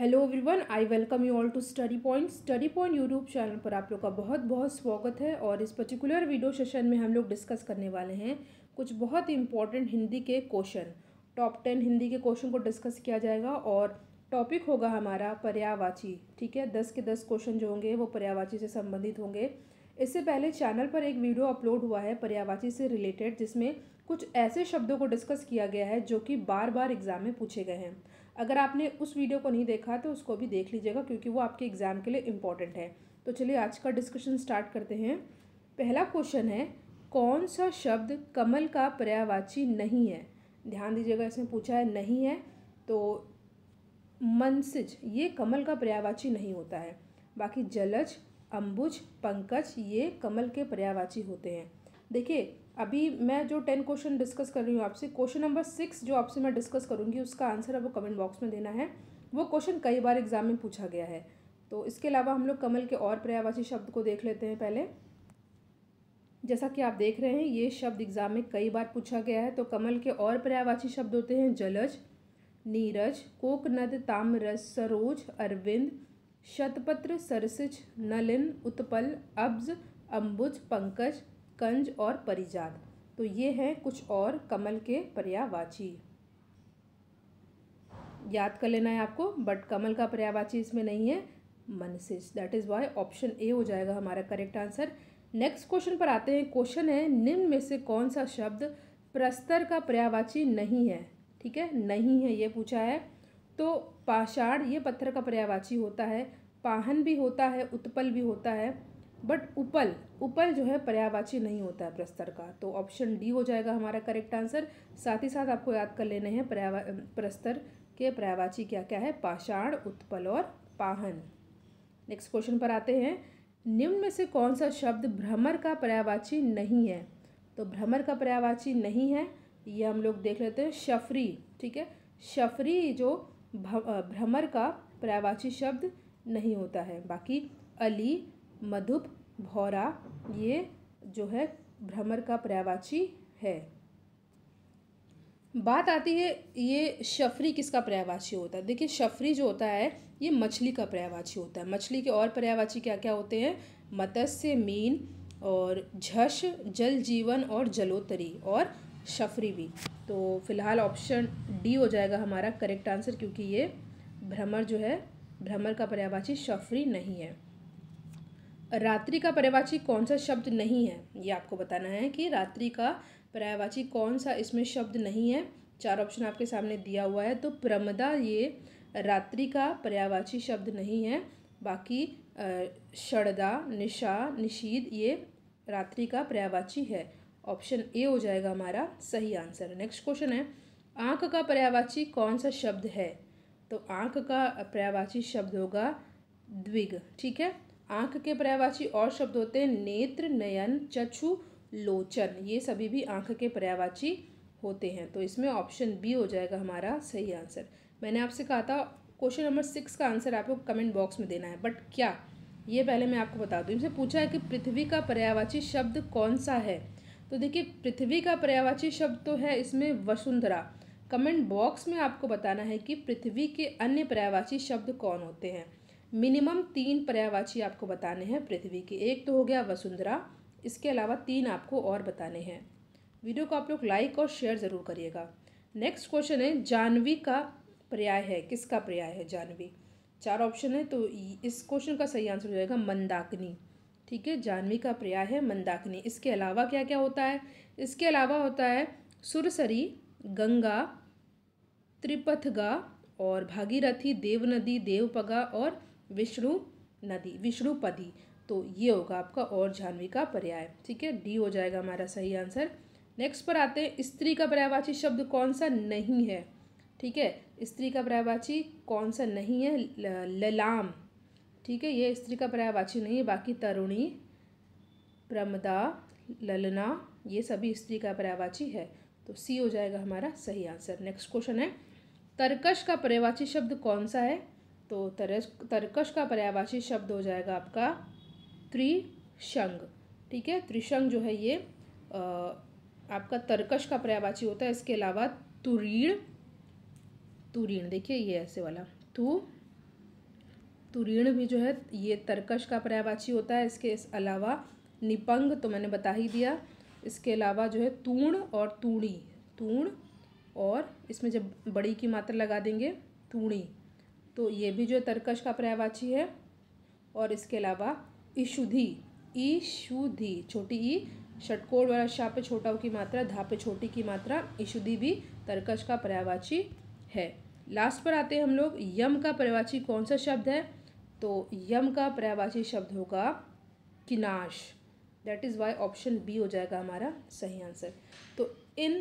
Hello everyone I welcome you all to study point study point YouTube channel पर आप लोग का बहुत बहुत स्वागत है और इस पर्टिकुलर वीडियो सेशन में हम लोग डिस्कस करने वाले हैं कुछ बहुत इंपॉर्टेंट हिंदी के क्वेश्चन टॉप टेन हिंदी के क्वेश्चन को डिस्कस किया जाएगा और टॉपिक होगा हमारा पर्यावाची। ठीक है? दस के दस क्वेश्चन जो होंगे वो पर्यावाची से संबंधित होंगे। इससे पहले चैनल पर एक वीडियो अपलोड हुआ है पर्यावाची से रिलेटेड जिसमें कुछ ऐसे शब्दों को डिस्कस किया गया है जो कि बार बार एग्ज़ाम में पूछे गए हैं। अगर आपने उस वीडियो को नहीं देखा तो उसको भी देख लीजिएगा, क्योंकि वो आपके एग्ज़ाम के लिए इंपॉर्टेंट है। तो चलिए, आज का डिस्कशन स्टार्ट करते हैं। पहला क्वेश्चन है, कौन सा शब्द कमल का पर्यावाची नहीं है? ध्यान दीजिएगा, इसमें पूछा है, नहीं है तो मनसिज ये कमल का पर्यावाची नहीं होता है। बाकी जलज अम्बुज पंकज, ये कमल के पर्यावाची होते हैं। देखिए अभी मैं जो टेन क्वेश्चन डिस्कस कर रही हूँ आपसे क्वेश्चन नंबर सिक्स जो आपसे मैं डिस्कस करूँगी, उसका आंसर आपको कमेंट बॉक्स में देना है। वो क्वेश्चन कई बार एग्ज़ाम में पूछा गया है। तो इसके अलावा हम लोग कमल के और पर्यावाची शब्द को देख लेते हैं पहले। जैसा कि आप देख रहे हैं, ये शब्द एग्ज़ाम में कई बार पूछा गया है। तो कमल के और पर्यावाची शब्द होते हैं जलज, नीरज, कोकनद, ताम्रस, सरोज, अरविंद शतपत्र सरसिज, नलिन, उत्पल, अब्ज अम्बुज पंकज कंज और परिजात। तो ये हैं कुछ और कमल के पर्यावाची। याद कर लेना है आपको बट कमल का पर्यावाची इसमें नहीं है। मनसिस that is why option A हो जाएगा हमारा करेक्ट आंसर नेक्स्ट क्वेश्चन पर आते हैं। क्वेश्चन है, निम्न में से कौन सा शब्द प्रस्तर का पर्यावाची नहीं है? ठीक है, नहीं है, ये पूछा है। तो पाषाण, ये पत्थर का पर्यावाची होता है। पाहन भी होता है, उत्पल भी होता है। बट उपल उपल जो है पर्यावाची नहीं होता है प्रस्तर का। तो ऑप्शन डी हो जाएगा हमारा करेक्ट आंसर साथ ही साथ आपको याद कर लेने हैं पर्यावा प्रस्तर के पर्यावाची क्या क्या है? पाषाण, उत्पल और पाहन। नेक्स्ट क्वेश्चन पर आते हैं। निम्न में से कौन सा शब्द भ्रमर का पर्यावाची नहीं है? तो भ्रमर का पर्यावाची नहीं है, ये हम लोग देख लेते हैं। शफरी, ठीक है? शफरी जो भ्रमर का पर्यावाची शब्द नहीं होता है। बाकी अली मधुप, भौरा, ये जो है भ्रमर का पर्यावाची है। बात आती है ये शफरी किसका पर्यावाची होता है? देखिए, शफरी जो होता है, ये मछली का पर्यावाची होता है। मछली के और पर्यावाची क्या क्या होते हैं? मत्स्य, मीन और झश जल जीवन और जलोतरी और शफरी भी। तो फ़िलहाल ऑप्शन डी हो जाएगा हमारा करेक्ट आंसर, क्योंकि ये भ्रमर जो है, भ्रमर का पर्यावाची शफरी नहीं है। रात्रि का पर्यावाची कौन सा शब्द नहीं है? ये आपको बताना है कि रात्रि का पर्यावाची कौन सा इसमें शब्द नहीं है? चार ऑप्शन आपके सामने दिया हुआ है तो प्रमदा ये रात्रि का पर्यावाची शब्द नहीं है। बाकी शरदा, निशा, निशीद ये रात्रि का पर्यावाची है। ऑप्शन ए हो जाएगा हमारा सही आंसर नेक्स्ट क्वेश्चन है, आँख का पर्यावाची कौन सा शब्द है? तो आँख का पर्यावाची शब्द होगा द्विग, ठीक है? आँख के पर्यावाची और शब्द होते हैं नेत्र, नयन, चक्षु, लोचन। ये सभी भी आँख के पर्यावाची होते हैं। तो इसमें ऑप्शन बी हो जाएगा हमारा सही आंसर मैंने आपसे कहा था क्वेश्चन नंबर सिक्स का आंसर आपको कमेंट बॉक्स में देना है। बट क्या? ये पहले मैं आपको बता दूँ। इनसे पूछा है कि पृथ्वी का पर्यावाची शब्द कौन सा है? तो देखिए, पृथ्वी का पर्यावाची शब्द तो है इसमें वसुंधरा। कमेंट बॉक्स में आपको बताना है कि पृथ्वी के अन्य पर्यावाची शब्द कौन होते हैं? मिनिमम तीन पर्यावाची आपको बताने हैं पृथ्वी के। एक तो हो गया वसुंधरा, इसके अलावा तीन आपको और बताने हैं। वीडियो को आप लोग लाइक और शेयर ज़रूर करिएगा। नेक्स्ट क्वेश्चन है, जानवी का पर्याय है, किसका पर्याय है जानवी? चार ऑप्शन है तो इस क्वेश्चन का सही आंसर हो जाएगा मंदाकिनी। ठीक है, जानवी का पर्याय है मंदाकिनी। इसके अलावा क्या क्या होता है? इसके अलावा होता है सुरसरी, गंगा, त्रिपथगा और भागीरथी, देवनदी, देवपगा और विष्णु नदी, विष्णुपदी। तो ये होगा आपका और जानवी का पर्याय। ठीक है? डी हो जाएगा हमारा सही आंसर नेक्स्ट पर आते हैं। स्त्री का पर्यायवाची शब्द कौन सा नहीं है? ठीक है? स्त्री का पर्यायवाची कौन सा नहीं है? ललाम। ठीक है? ये स्त्री का पर्यायवाची नहीं है। बाकी तरुणी, प्रमदा, ललना, ये सभी स्त्री का पर्यायवाची है। तो सी हो जाएगा हमारा सही आंसर नेक्स्ट क्वेश्चन है। तर्कश का पर्यायवाची शब्द कौन सा है? तो तरस तर्कश का पर्यावाची शब्द हो जाएगा आपका त्रिशंग। ठीक है? त्रिशंग जो है ये आ, आपका तर्कश का पर्यावाची होता है। इसके अलावा तुरीण तुरीण देखिए ये ऐसे वाला। तु तुरीण भी जो है ये तर्कश का पर्यावाची होता है। इसके इस अलावा निपंग तो मैंने बता ही दिया। इसके अलावा जो है तूण और तूणी। तूण और इसमें जब बड़ी की मात्रा लगा देंगे तूणी। तो ये भी जो तर्कश का पर्यावाची है और इसके अलावा ईशुधि ईशुधि छोटी ई, षटकोण वाला शाह पे छोटा की मात्रा, धा पे छोटी की मात्रा ईशुधि भी तर्कश का पर्यावाची है। लास्ट पर आते हैं हम लोग, यम का पर्यावाची कौन सा शब्द है? तो यम का पर्यावाची शब्द होगा किनाश। That is why option B हो जाएगा हमारा सही आंसर तो इन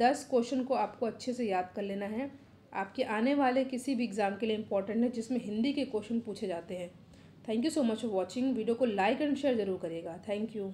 दस क्वेश्चन को आपको अच्छे से याद कर लेना है। आपके आने वाले किसी भी एग्ज़ाम के लिए इंपॉर्टेंट है, जिसमें हिंदी के क्वेश्चन पूछे जाते हैं। Thank you so much for watching video को लाइक एंड शेयर ज़रूर करिएगा। Thank you